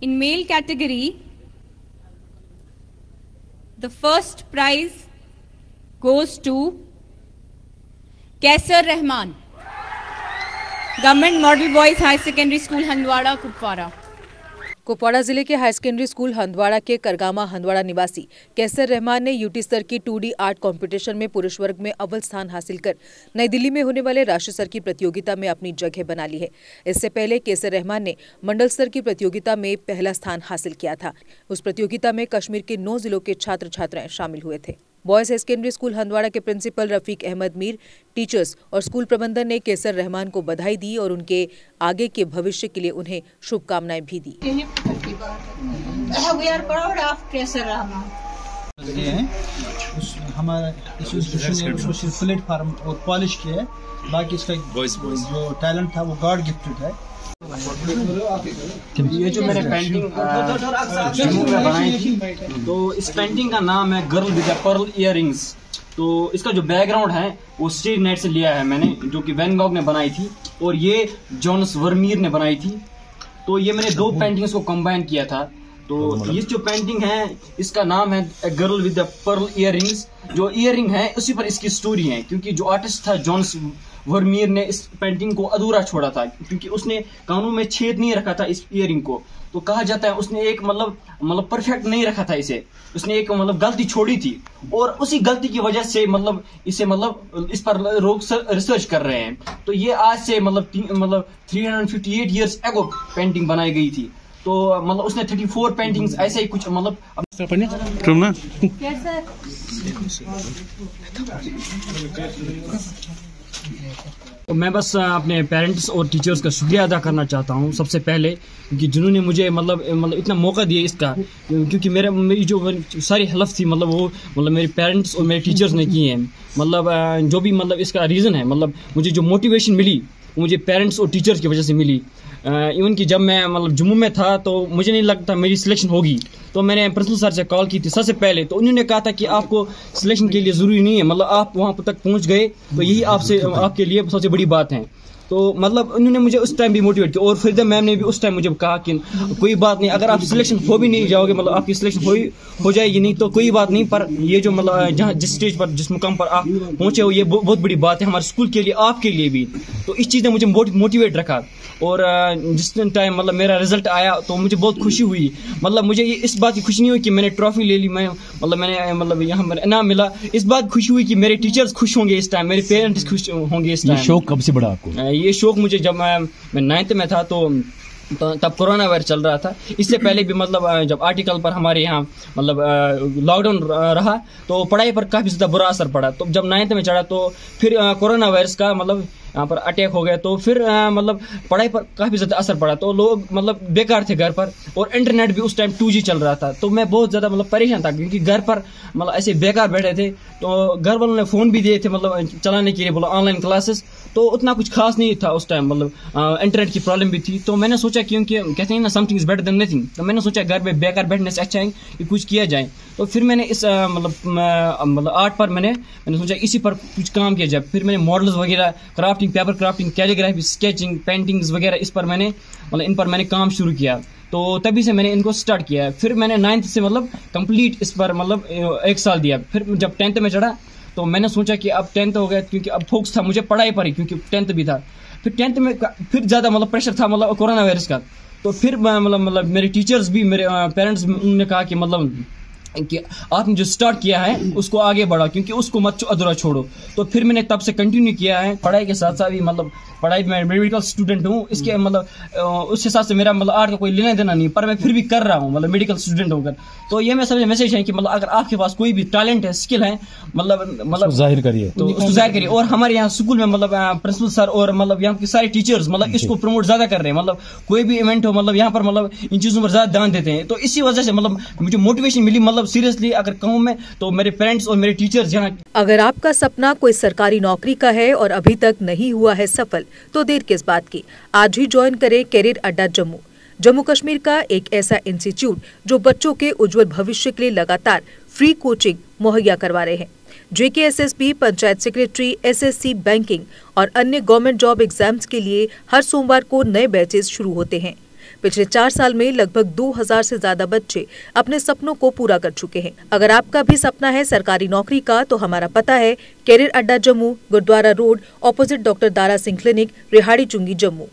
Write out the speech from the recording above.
In male category, the first prize goes to Kaisar Rahman, Government Model Boys High Secondary School, Handwada, Kupwara. Kupwara ज़िले के high secondary school Handwara के करगामा हंदवाड़ा निवासी कैसर रहमान ने UT स्तर की to art competition में पुरुष वर्ग में अव्वल स्थान हासिल कर नई दिल्ली में होने वाले राष्ट्रीय स्तर की प्रतियोगिता में अपनी जगह बना ली है। इससे पहले कैसर रहमान ने मंडल स्तर की प्रतियोगिता में पहला स्थान हासिल किया था। उस प्रतियोगिता में कश्मीर के नौ जिलों के छात्र छात्राएँ शामिल हुए थे। Boys high secondary school Handwara के प्रिंसिपल रफीक अहमद मीर टीचर्स और स्कूल प्रबंधन ने केसर रहमान को बधाई दी और उनके आगे के भविष्य के लिए उन्हें शुभकामनाएँ भी दी। हमारा प्लेटफार्म और पॉलिश किया है। बाकी इसका जो टैलेंट था वो गॉड गिफ्टेड है। ये जो मैंने पेंटिंग में बनाई थी तो इस पेंटिंग का नाम है गर्ल विद पर्ल इयर तो इसका जो बैकग्राउंड है वो स्ट्रीट नेट से लिया है मैंने जो कि वैन गॉग ने बनाई थी और ये जॉनस वर्मीर ने बनाई थी। तो ये मैंने दो पेंटिंग्स को कंबाइन किया था। तो ये जो पेंटिंग है इसका नाम है गर्ल विद पर्ल इयर जो इयर है उसी पर इसकी स्टोरी है क्योंकि जो आर्टिस्ट था जॉन्स वर्मीर ने इस पेंटिंग को अधूरा छोड़ा था क्योंकि उसने कानून में छेद नहीं रखा था इस इयरिंग को। तो कहा जाता है उसने एक मतलब मतलब परफेक्ट नहीं रखा था इसे। उसने एक मतलब गलती छोड़ी थी और उसी गलती की वजह से मतलब इसे मतलब इस पर लोग रिसर्च कर रहे हैं। तो ये आज से मतलब मतलब 358 इयर्स एगो पेंटिंग बनाई गई थी। तो मतलब उसने 34 पेंटिंग्स ऐसे ही कुछ मतलब तो मैं बस अपने पेरेंट्स और टीचर्स का शुक्रिया अदा करना चाहता हूँ सबसे पहले क्योंकि जिन्होंने मुझे मतलब मतलब इतना मौका दिया इसका क्योंकि मेरे मेरी जो सारी हेल्प थी मतलब वो मतलब मेरे पेरेंट्स और मेरे टीचर्स ने की है। मतलब जो भी मतलब इसका रीज़न है मतलब मुझे जो मोटिवेशन मिली मुझे पेरेंट्स और टीचर्स की वजह से मिली। इवन कि जब मैं मतलब जम्मू में था तो मुझे नहीं लगता मेरी सिलेक्शन होगी। तो मैंने प्रिंसिपल सर से कॉल की थी सबसे पहले तो उन्होंने कहा था कि आपको सिलेक्शन के लिए ज़रूरी नहीं है। मतलब आप वहाँ तक पहुँच गए तो यही आपसे आपके लिए सबसे बड़ी बात है। तो मतलब उन्होंने मुझे उस टाइम भी मोटिवेट किया। और फिर मैम ने भी उस टाइम मुझे कहा कि कोई बात नहीं अगर आप सिलेक्शन हो भी नहीं जाओगे मतलब आपकी सिलेक्शन हो हो जाएगी नहीं तो कोई बात नहीं पर ये जो मतलब जहाँ जिस स्टेज पर जिस मुकाम पर आप पहुँचे हो ये बहुत बड़ी बात है हमारे स्कूल के लिए आपके लिए भी। तो इस चीज़ ने मुझे मोटिवेट रखा। और जिस टाइम मतलब मेरा रिज़ल्ट आया तो मुझे बहुत खुशी हुई। मतलब मुझे ये इस बात की खुशी नहीं हुई कि मैंने ट्रॉफी ले ली मैं मतलब मैंने मतलब यहाँ पर इनाम मिला। इस बात खुशी हुई कि मेरे टीचर्स खुश होंगे इस टाइम मेरे पेरेंट्स खुश होंगे इस टाइम शौक कब से बड़ा आपको? ये शौक मुझे जब मैं नाइन्थ में था तो तो तब कोरोना वायरस चल रहा था। इससे पहले भी मतलब जब आर्टिकल पर हमारे यहाँ मतलब लॉकडाउन रहा तो पढ़ाई पर काफ़ी ज़्यादा बुरा असर पड़ा। तो जब नाइन्थ में चढ़ा तो फिर कोरोना वायरस का मतलब यहाँ पर अटैक हो गया तो फिर मतलब पढ़ाई पर काफ़ी ज़्यादा असर पड़ा। तो लोग मतलब बेकार थे घर पर और इंटरनेट भी उस टाइम टू चल रहा था। तो मैं बहुत ज़्यादा मतलब परेशान था, क्योंकि घर पर मतलब ऐसे बेकार बैठे थे। तो घर वालों ने फ़ोन भी दिए थे मतलब चलाने के लिए, बोला ऑनलाइन क्लासेस तो उतना कुछ खास नहीं था उस टाइम मतलब इंटरनेट की प्रॉब्लम भी थी। तो मैंने सोचा क्योंकि कहते हैं ना something is better than nothing तो मैंने सोचा घर में बेकार बैठने से अच्छा है कि कुछ किया जाए। तो फिर मैंने इस मतलब मतलब आर्ट पर मैंने मैंने सोचा इसी पर कुछ काम किया जाए। फिर मैंने मॉडल्स वगैरह crafting paper crafting calligraphy sketching paintings वगैरह इस पर मैंने मतलब इन पर मैंने काम शुरू किया। तो तभी से मैंने इनको स्टार्ट किया। फिर मैंने नाइन्थ से मतलब कंप्लीट इस पर मतलब एक साल दिया। फिर जब टेंथ में चढ़ा तो मैंने सोचा कि अब टेंथ हो गया, क्योंकि अब फोकस था, मुझे पढ़ाई पर ही, क्योंकि टेंथ भी था। फिर टेंथ में फिर ज़्यादा मतलब प्रेशर था मतलब कोरोना वायरस का। तो फिर मतलब मतलब मेरे टीचर्स भी, मेरे पेरेंट्स ने कहा कि मतलब कि आपने जो स्टार्ट किया है उसको आगे बढ़ा क्योंकि उसको मत अधूरा छोड़ो। तो फिर मैंने तब से कंटिन्यू किया है पढ़ाई के साथ साथ भी मतलब पढ़ाई मैं मेडिकल स्टूडेंट हूँ। इसके हम्म। मतलब उस हिसाब से मेरा मतलब आर्ट का कोई लेना देना नहीं पर मैं फिर भी कर रहा हूँ मतलब मेडिकल स्टूडेंट होकर। तो ये मैं समझ मैसेज है कि मतलब अगर आपके पास कोई भी टैलेंट है स्किल है मतलब मतलब ज़ाहिर करिए। तो उसको ज़ाहिर करिए। और हमारे यहाँ स्कूल में मतलब प्रिंसिपल सर और मतलब यहाँ के सारे टीचर्स मतलब इसको प्रमोट ज़्यादा कर रहे हैं। मतलब कोई भी इवेंट हो मतलब यहाँ पर मतलब इन चीज़ों पर ज़्यादा ध्यान देते हैं। तो इसी वजह से मतलब मुझे मोटिवेशन मिली मतलब सीरियसली अगर कहूँ मैं तो मेरे पेरेंट्स और मेरे टीचर्स यहाँ अगर आपका सपना कोई सरकारी नौकरी का है और अभी तक नहीं हुआ है सफल तो देर किस बात की? आज ही ज्वाइन करें कैरियर अड्डा जम्मू। जम्मू कश्मीर का एक ऐसा इंस्टीट्यूट जो बच्चों के उज्जवल भविष्य के लिए लगातार फ्री कोचिंग मुहैया करवा रहे हैं। JK SSB panchayat secretary SSC banking और अन्य गवर्नमेंट जॉब एग्ज़ाम्स के लिए हर सोमवार को नए बैचेस शुरू होते हैं। पिछले चार साल में लगभग 2000 से ज़्यादा बच्चे अपने सपनों को पूरा कर चुके हैं। अगर आपका भी सपना है सरकारी नौकरी का तो हमारा पता है, career Adda Jammu, gurdwara road opposite doctor Dara Singh clinic Rehari Chungi Jammu.